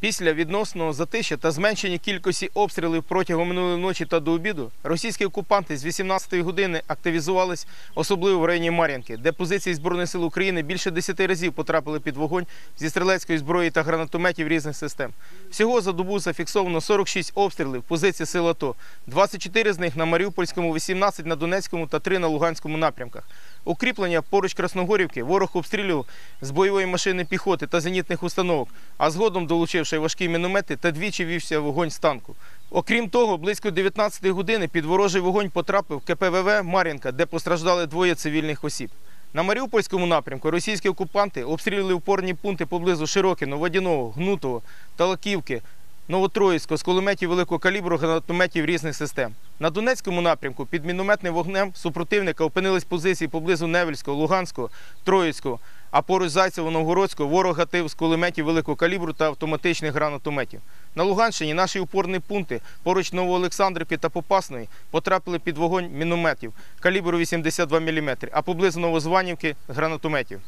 Після відносного затища та зменшення кількості обстрілів протягом минулої ночі та до обіду російські окупанти з 18-ї години активізувались, особливо в районі Мар'янки, де позиції Збройних сил України більше 10 разів потрапили під вогонь зі стрілецької зброї та гранатометів різних систем. Всього за добу зафіксовано 46 обстрілів позицій сил АТО, 24 з них на Маріупольському, 18 на Донецькому та 3 на Луганському напрямках. Укріплення поруч Красногорівки ворог обстрілював з бойової машини піхоти та зенітних установок, а згодом долучивши важкі міномети та двічі вівся вогонь з танку. Окрім того, близько 19 години під ворожий вогонь потрапив КПВВ Мар'їнка, де постраждали двоє цивільних осіб. На Маріупольському напрямку російські окупанти обстрілювали опорні пункти поблизу Широкіно, Водяного, Гнутого, Талаківки, Новотроїцького з кулеметів великого калібру гранатометів різних систем. На Донецькому напрямку під мінометним вогнем супротивника опинились позиції поблизу Невельського, Луганського, Троїцького, а поруч Зайцево Новгородського ворог гатив з кулеметів великого калібру та автоматичних гранатометів. На Луганщині наші опорні пункти поруч Новоолександрівки та Попасної потрапили під вогонь мінометів калібру 82 мм, а поблизу Новозванівки гранатометів.